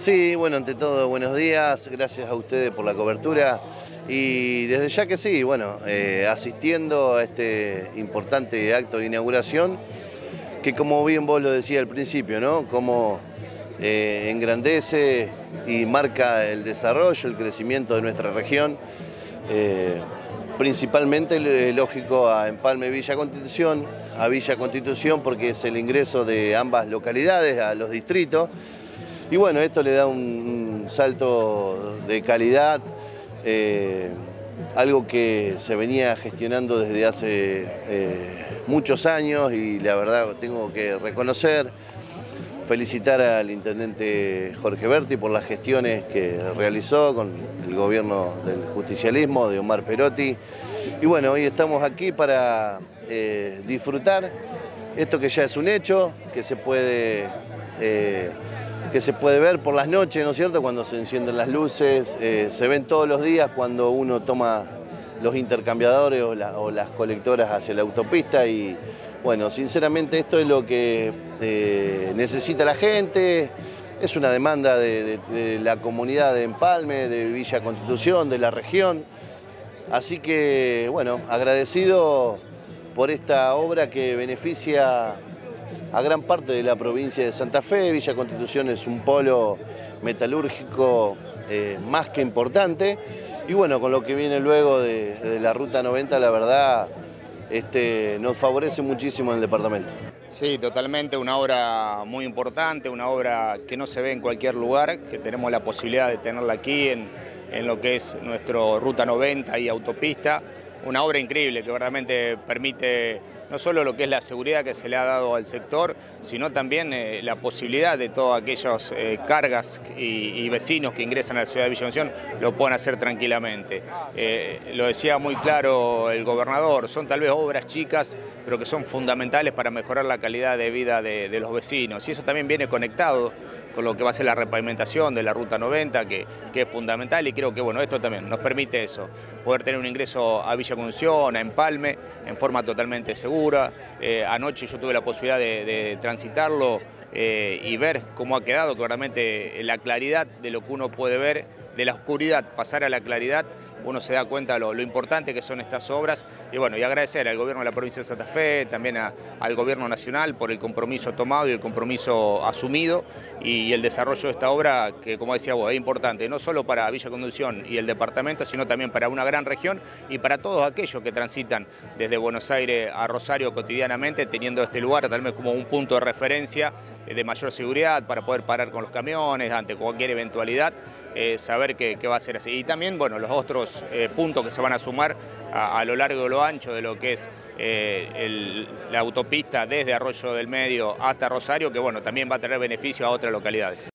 Sí, bueno, ante todo, buenos días, gracias a ustedes por la cobertura y desde ya que sí, bueno, eh, asistiendo a este importante acto de inauguración, que como bien vos lo decías al principio, ¿no? Como eh, engrandece y marca el desarrollo, el crecimiento de nuestra región, eh, principalmente lógico a Empalme Villa Constitución, a Villa Constitución porque es el ingreso de ambas localidades a los distritos, y bueno, esto le da un salto de calidad, eh, algo que se venía gestionando desde hace eh, muchos años y la verdad tengo que reconocer, felicitar al intendente Jorge Berti por las gestiones que realizó con el gobierno del justicialismo de Omar Perotti. Y bueno, hoy estamos aquí para eh, disfrutar esto que ya es un hecho, que se puede que se puede ver por las noches, ¿no es cierto?, cuando se encienden las luces, eh, se ven todos los días cuando uno toma los intercambiadores o, las colectoras hacia la autopista y bueno, sinceramente esto es lo que eh, necesita la gente, es una demanda de, la comunidad de Empalme, de Villa Constitución, de la región, así que bueno, agradecido por esta obra que beneficia a gran parte de la provincia de Santa Fe. Villa Constitución es un polo metalúrgico eh, más que importante. Y bueno, con lo que viene luego de, la Ruta 90, la verdad, este, nos favorece muchísimo en el departamento. Sí, totalmente, una obra muy importante, una obra que no se ve en cualquier lugar, que tenemos la posibilidad de tenerla aquí en, en lo que es nuestro Ruta 90 y autopista. Una obra increíble que verdaderamente permite no solo lo que es la seguridad que se le ha dado al sector, sino también eh, la posibilidad de todas aquellas eh, cargas y, vecinos que ingresan a la ciudad de Villanueva lo puedan hacer tranquilamente. Eh, lo decía muy claro el gobernador, son tal vez obras chicas, pero que son fundamentales para mejorar la calidad de vida de los vecinos. Y eso también viene conectado con lo que va a ser la repavimentación de la Ruta 90, que, es fundamental y creo que bueno, esto también nos permite eso, poder tener un ingreso a Villa Concepción, a Empalme, en forma totalmente segura. Eh, anoche yo tuve la posibilidad de, transitarlo eh, y ver cómo ha quedado, claramente la claridad de lo que uno puede ver, de la oscuridad pasar a la claridad, uno se da cuenta lo, lo importante que son estas obras y bueno, y agradecer al gobierno de la provincia de Santa Fe, también al gobierno nacional por el compromiso tomado y el compromiso asumido y, el desarrollo de esta obra que como decía vos es importante, no solo para Villa Conducción y el departamento, sino también para una gran región y para todos aquellos que transitan desde Buenos Aires a Rosario cotidianamente, teniendo este lugar tal vez como un punto de referencia de mayor seguridad para poder parar con los camiones ante cualquier eventualidad. Eh, saber que, va a ser así. Y también, bueno, los otros eh, puntos que se van a sumar a, lo largo y lo ancho de lo que es eh, la autopista desde Arroyo del Medio hasta Rosario, que bueno, también va a tener beneficio a otras localidades.